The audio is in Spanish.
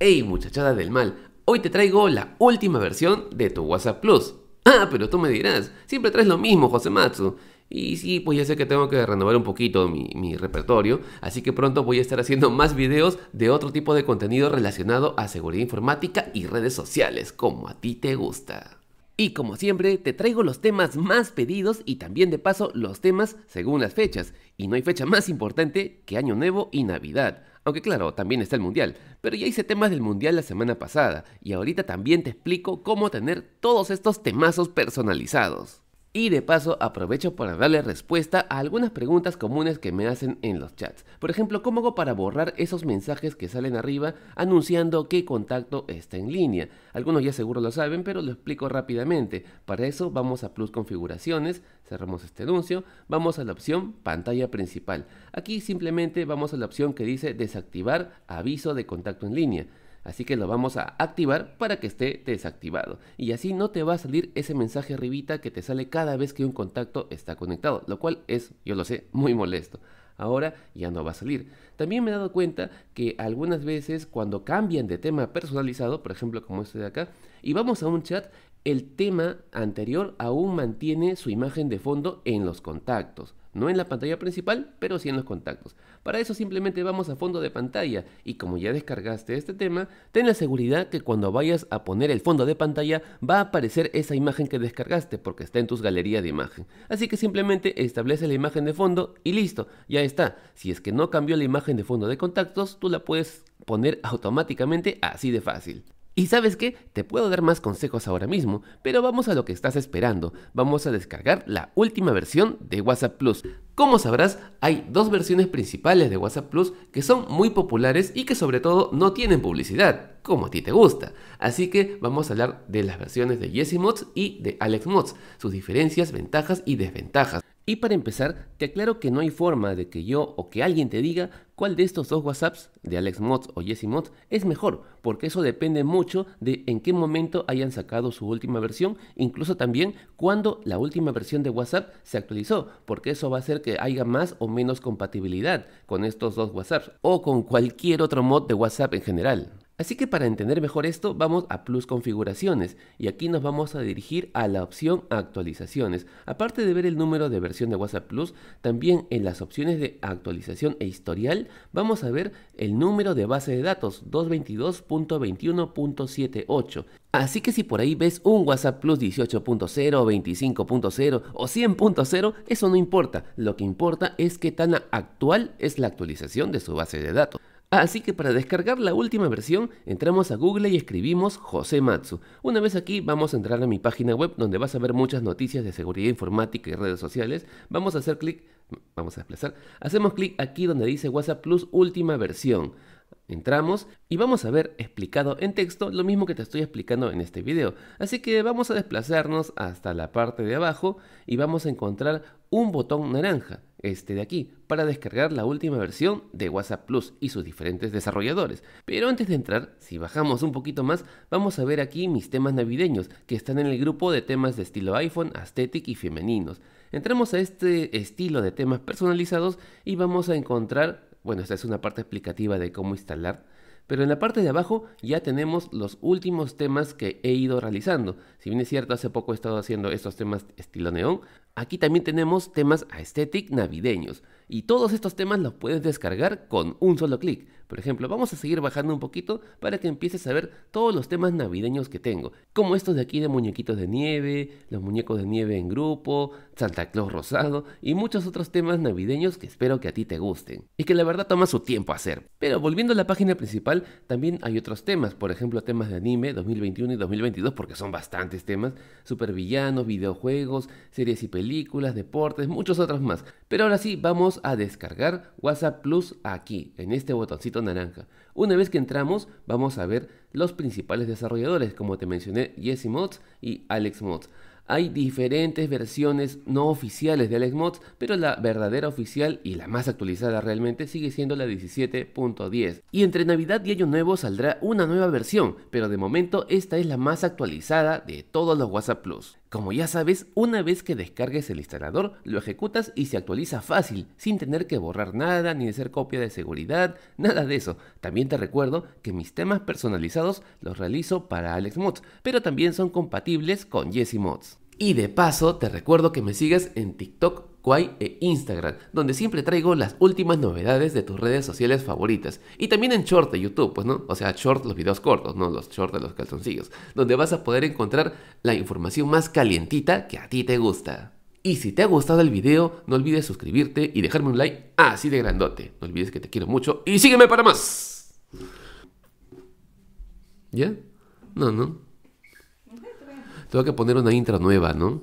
Hey muchachada del mal, hoy te traigo la última versión de tu WhatsApp Plus. Ah, pero tú me dirás, siempre traes lo mismo, José Matsu. Y sí, pues ya sé que tengo que renovar un poquito mi, mi, repertorio, así que pronto voy a estar haciendo más videos de otro tipo de contenido relacionado a seguridad informática y redes sociales, como a ti te gusta. Y como siempre, te traigo los temas más pedidos y también de paso los temas según las fechas. Y no hay fecha más importante que Año Nuevo y Navidad. Aunque claro, también está el Mundial. Pero ya hice temas del Mundial la semana pasada. Y ahorita también te explico cómo tener todos estos temazos personalizados. Y de paso aprovecho para darle respuesta a algunas preguntas comunes que me hacen en los chats. Por ejemplo, ¿cómo hago para borrar esos mensajes que salen arriba anunciando que contacto está en línea? Algunos ya seguro lo saben, pero lo explico rápidamente. Para eso vamos a Plus Configuraciones, cerramos este anuncio, vamos a la opción Pantalla Principal. Aquí simplemente vamos a la opción que dice Desactivar aviso de contacto en línea. Así que lo vamos a activar para que esté desactivado. Y así no te va a salir ese mensaje arribita que te sale cada vez que un contacto está conectado. Lo cual es, yo lo sé, muy molesto. Ahora ya no va a salir. También me he dado cuenta que algunas veces cuando cambian de tema personalizado, por ejemplo como este de acá, y vamos a un chat, el tema anterior aún mantiene su imagen de fondo en los contactos. No en la pantalla principal, pero sí en los contactos. Para eso simplemente vamos a fondo de pantalla y como ya descargaste este tema, ten la seguridad que cuando vayas a poner el fondo de pantalla va a aparecer esa imagen que descargaste porque está en tus galerías de imagen. Así que simplemente establece la imagen de fondo y listo, ya está. Si es que no cambió la imagen de fondo de contactos, tú la puedes poner automáticamente así de fácil. Y sabes qué, te puedo dar más consejos ahora mismo, pero vamos a lo que estás esperando. Vamos a descargar la última versión de WhatsApp Plus. Como sabrás, hay dos versiones principales de WhatsApp Plus que son muy populares y que sobre todo no tienen publicidad, como a ti te gusta. Así que vamos a hablar de las versiones de Jesse Mods y de Alex Mods, sus diferencias, ventajas y desventajas. Y para empezar, te aclaro que no hay forma de que yo o que alguien te diga cuál de estos dos WhatsApps, de Alex Mods o Jesse Mods, es mejor, porque eso depende mucho de en qué momento hayan sacado su última versión, incluso también cuando la última versión de WhatsApp se actualizó, porque eso va a hacer que haya más o menos compatibilidad con estos dos WhatsApps o con cualquier otro mod de WhatsApp en general. Así que para entender mejor esto vamos a Plus Configuraciones y aquí nos vamos a dirigir a la opción Actualizaciones. Aparte de ver el número de versión de WhatsApp Plus, también en las opciones de actualización e historial vamos a ver el número de base de datos 222.21.78. Así que si por ahí ves un WhatsApp Plus 18.0, 25.0 o 100.0, eso no importa. Lo que importa es que tan actual es la actualización de su base de datos. Así que para descargar la última versión, entramos a Google y escribimos José Matsu. Una vez aquí vamos a entrar a mi página web donde vas a ver muchas noticias de seguridad informática y redes sociales. Vamos a hacer clic, vamos a desplazar. Hacemos clic aquí donde dice WhatsApp Plus última versión. Entramos y vamos a ver explicado en texto lo mismo que te estoy explicando en este video. Así que vamos a desplazarnos hasta la parte de abajo y vamos a encontrar un botón naranja, este de aquí, para descargar la última versión de WhatsApp Plus y sus diferentes desarrolladores. Pero antes de entrar, si bajamos un poquito más, vamos a ver aquí mis temas navideños, que están en el grupo de temas de estilo iPhone, aesthetic y femeninos. Entramos a este estilo de temas personalizados y vamos a encontrar bueno, esta es una parte explicativa de cómo instalar. Pero en la parte de abajo ya tenemos los últimos temas que he ido realizando. Si bien es cierto, hace poco he estado haciendo estos temas estilo neón, aquí también tenemos temas aesthetic navideños. Y todos estos temas los puedes descargar con un solo clic. Por ejemplo, vamos a seguir bajando un poquito para que empieces a ver todos los temas navideños que tengo. Como estos de aquí de muñequitos de nieve, los muñecos de nieve en grupo, Santa Claus rosado y muchos otros temas navideños que espero que a ti te gusten. Y que la verdad toma su tiempo hacer. Pero volviendo a la página principal, también hay otros temas. Por ejemplo, temas de anime 2021 y 2022 porque son bastantes temas. Supervillanos, videojuegos, series y películas, deportes, muchos otros más. Pero ahora sí, vamos a descargar WhatsApp Plus aquí, en este botoncito naranja. Una vez que entramos, vamos a ver los principales desarrolladores, como te mencioné, Jesse Mods y Alex Mods. Hay diferentes versiones no oficiales de Alex Mods, pero la verdadera oficial y la más actualizada realmente sigue siendo la 17.10. Y entre Navidad y Año Nuevo saldrá una nueva versión, pero de momento esta es la más actualizada de todos los WhatsApp Plus. Como ya sabes, una vez que descargues el instalador, lo ejecutas y se actualiza fácil, sin tener que borrar nada, ni hacer copia de seguridad, nada de eso. También te recuerdo que mis temas personalizados los realizo para Alex Mods, pero también son compatibles con Jesse Mods. Y de paso, te recuerdo que me sigas en TikTok, Kwai e Instagram, donde siempre traigo las últimas novedades de tus redes sociales favoritas. Y también en Short de YouTube, pues no, o sea, Short los videos cortos, no los Short de los calzoncillos, donde vas a poder encontrar la información más calientita que a ti te gusta. Y si te ha gustado el video, no olvides suscribirte y dejarme un like así de grandote. No olvides que te quiero mucho y sígueme para más. ¿Ya? No, no. Tengo que poner una intro nueva, ¿no?